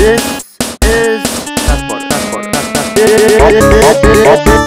This is passport. Passport. Passport.